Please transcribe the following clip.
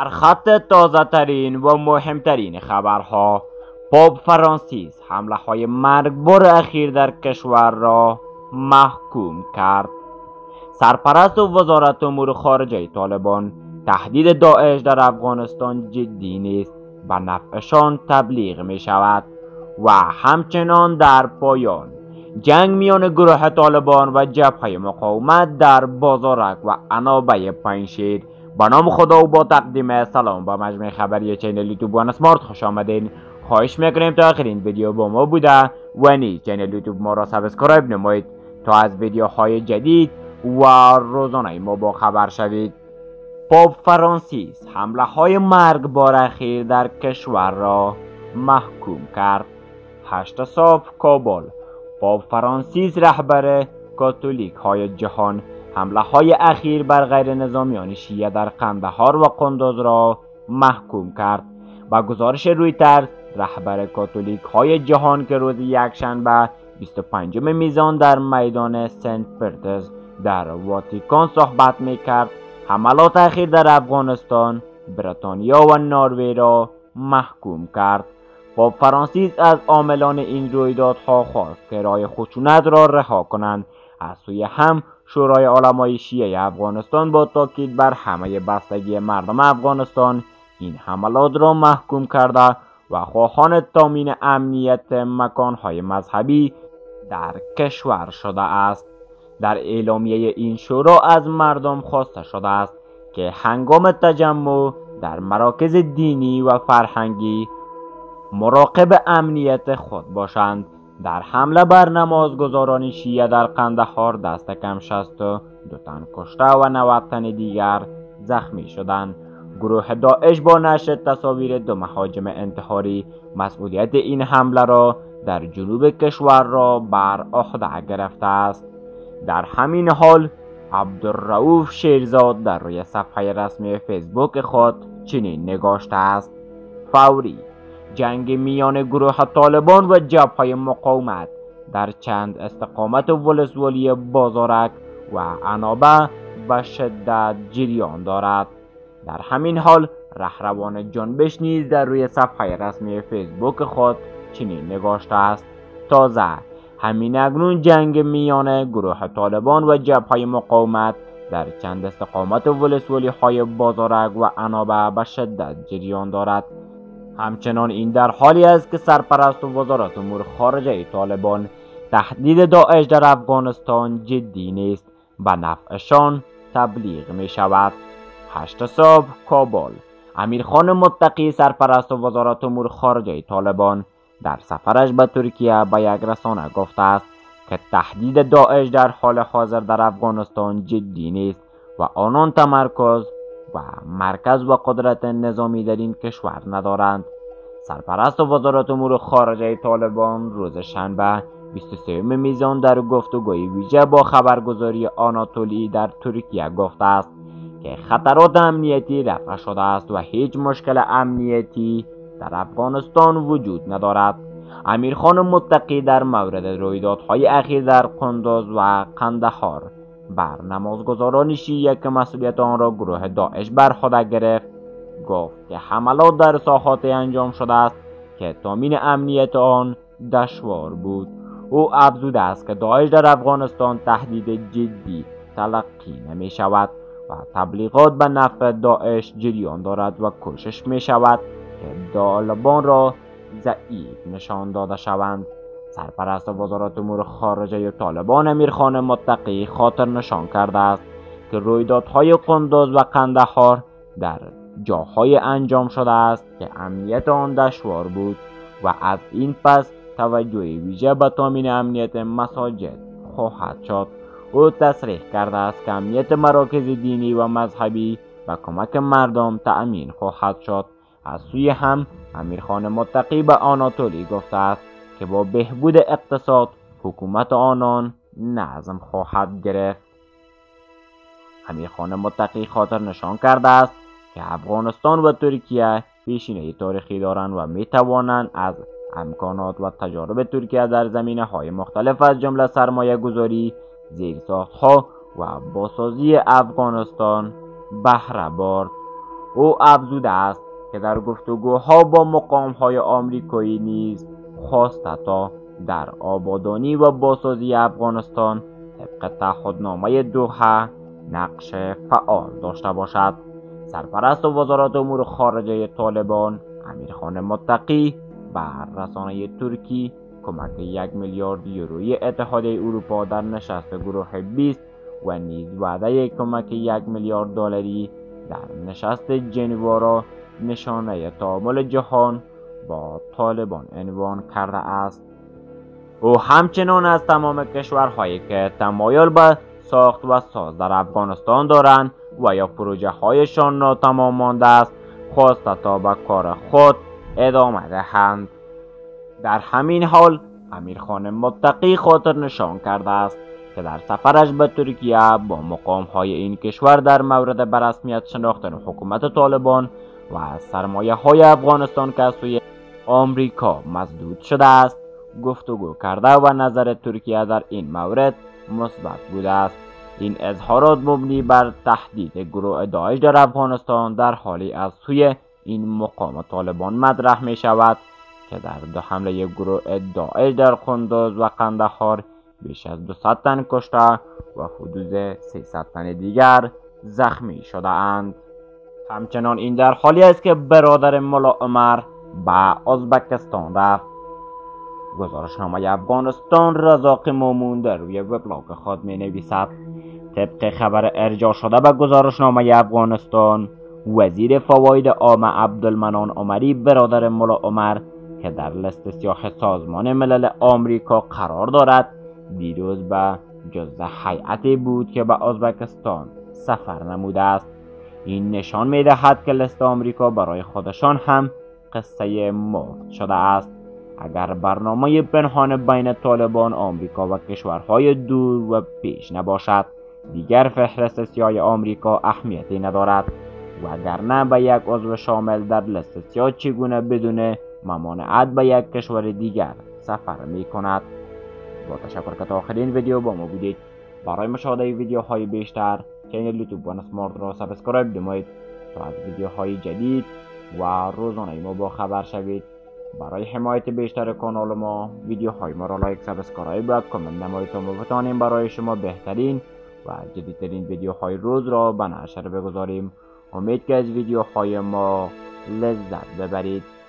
در خط تازه ترین و مهمترین خبرها پاپ فرانسیس حمله های مرگبار اخیر در کشور را محکوم کرد. سرپرست و وزارت امور خارجه طالبان تهدید داعش در افغانستان جدی نیست و نفعشان تبلیغ می شود و همچنان در پایان جنگ میان گروه طالبان و جبهه مقاومت در بازارک و انابه پنشیر با نام خدا و با تقدیم سلام با مجموع خبری channel یوتیوب وان سمارت. خوش آمدین. خواهش می‌کنیم تا آخرین ویدیو با ما بوده و نیز channel یوتیوب ما را subscribe نمایید تا از ویدیوهای جدید و روزانه ما با خبر شوید. پاپ فرانسیس حمله های بار اخیر در کشور را محکوم کرد. هشت صبح کابل. پاپ فرانسیس رهبر کاتولیک های جهان حمله های اخیر بر غیر نظامیان شیعه در قندهار و قندوز را محکوم کرد با گزارش رویترز رهبر کاتولیک های جهان که روز یکشنبه 25 میزان در میدان سنت پرتز در واتیکان صحبت می کرد حملات اخیر در افغانستان بریتانیا و ناروی را محکوم کرد. با فرانسیس از عاملان این رویدادها خواست که رای خشونت را رها کنند. از سوی هم شورای علمای شیعه افغانستان با تاکید بر همه بستگی مردم افغانستان این حملات را محکوم کرده و خواهان تامین امنیت مکانهای مذهبی در کشور شده است. در اعلامیه این شورا از مردم خواسته شده است که هنگام تجمع در مراکز دینی و فرهنگی مراقب امنیت خود باشند. در حمله بر نمازگزاران شیعه در قندهار دست کم شست و دو تن کشته و 90 تن دیگر زخمی شدند. گروه داعش با نشر تصاویر دو مهاجم انتحاری مسئولیت این حمله را در جنوب کشور را بر عهده گرفته است. در همین حال عبدالرعوف شیرزاد در روی صفحه رسمی فیسبوک خود چنین نگاشته است. فوری جنگ میان گروه طالبان و جبهه مقاومت در چند استقامت ولسوالی بازارک و عنابه به شدت جریان دارد. در همین حال رهروان جنبش نیز در روی صفحه رسمی فیسبوک خود چنین نگاشته است. تازه همین اکنون جنگ میان گروه طالبان و جبهه مقاومت در چند استقامت ولسوالی های بازارک و عنابه به شدت جریان دارد. همچنان این در حالی است که سرپرست و وزارت امور خارجه طالبان تهدید داعش در افغانستان جدی نیست و نفعشان تبلیغ می شود هشت صبح کابل. امیرخان متقی سرپرست و وزارت امور خارجه طالبان در سفرش به ترکیه به یک رسانه گفته است که تهدید داعش در حال حاضر در افغانستان جدی نیست و آنان تمرکز و مرکز و قدرت نظامی در این کشور ندارند. سرپرست وزارت امور خارجه طالبان روز شنبه 23 میزان در گفتگوی ویژه با خبرگزاری آناتولی در ترکیه گفته است که خطرات امنیتی رفع شده است و هیچ مشکل امنیتی در افغانستان وجود ندارد. امیرخان متقی در مورد رویدادهای اخیر در قندوز و قندهار بر نمازگزاران شیعه که مسئولیت آن را گروه داعش بر خود گرفت گفت که حملات در ساحاتی انجام شده است که تامین امنیت آن دشوار بود. او افزوده است که داعش در افغانستان تهدید جدی تلقی نمی شود و تبلیغات به نفع داعش جریان دارد و کوشش می شود که طالبان را ضعیف نشان داده شوند. سرپرست وزارت امور خارجه طالبان امیرخان متقی خاطر نشان کرده است که رویدادهای قندوز و قندهار در جاهای انجام شده است که امنیت آن دشوار بود و از این پس توجه ویژه به تامین امنیت مساجد خواهد شد. او تصریح کرده است که امنیت مراکز دینی و مذهبی و کمک مردم تأمین خواهد شد. از سوی هم امیرخان متقی به آناتولی گفته است که با بهبود اقتصاد حکومت آنان نظم خواهد گرفت. امیرخان متقی خاطر نشان کرده است که افغانستان و ترکیه پیشینه تاریخی دارند و می توانند از امکانات و تجارب ترکیه در زمینه های مختلف از جمله سرمایه گذاری، زیرساخت ها و باسازی افغانستان بهره برد او افزوده است که در گفتگوها با مقامهای آمریکایی نیز خواسته تا در آبادانی و بازسازی افغانستان طبق تعهدنامه دوحه نقش فعال داشته باشد. سرپرست وزارت امور خارجه طالبان امیرخان متقی بر رسانه ترکی کمک یک میلیارد یوروی اتحادیه اروپا در نشست گروه 20 و نیز وعده کمک یک میلیارد دلاری در نشست جنوا را نشانه تعامل جهان با طالبان عنوان کرده است. او همچنان از تمام کشورهایی که تمایل به ساخت و ساز در افغانستان دارند و یا پروژه هایشان ناتمام مانده است خواسته تا به کار خود ادامه دهند. در همین حال امیرخان متقی خاطر نشان کرده است که در سفرش به ترکیه با مقام های این کشور در مورد برسمیت شناختن حکومت طالبان و سرمایه های افغانستان که سوی آمریکا مزدود شده است گفتگو کرده و نظر ترکیه در این مورد مثبت بوده است این اظهارات مبنی بر تهدید گروه داعش در افغانستان در حالی از سوی این مقام طالبان مطرح می شود که در دو حمله گروه داعش در قندوز و قندهار بیش از 200 تن کشته و حدود 300 تن دیگر زخمی شده اند. همچنان این در حالی است که برادر ملا عمر به ازبکستان رفت. گزارشنامه افغانستان رزاق مومون در روی وبلاگ خود می نویسد طبق خبر ارجاع شده به گزارشنامه افغانستان وزیر فواید عام عبدالمنان عمری برادر ملا عمر که در لست سیاه سازمان ملل آمریکا قرار دارد دیروز به جزء هیئتی بود که به ازبکستان سفر نموده است. این نشان می دهد که لست آمریکا برای خودشان هم قصه مفت شده است. اگر برنامه پنهان بین طالبان آمریکا و کشورهای دور و پیش نباشد دیگر فهرست سیاه آمریکا اهمیتی ندارد. و اگر نه به یک عضو شامل در لست سیاه چگونه بدون ممانعت به یک کشور دیگر سفر می کند با تشکر که تا آخرین ویدیو با ما بودید. برای مشاهده ویدیوهای بیشتر channel یوتیوب وان سمارت را subscribe نمایید تا از ویدیوهای جدید و روزانه ما با خبر شوید. برای حمایت بیشتر کانال ما ویدیوهای ما را like subscribe و کامنت نمایید تا ما بتانیم برای شما بهترین و جدیدترین ویدیوهای روز را به نشر بگذاریم. امید که از ویدیوهای ما لذت ببرید.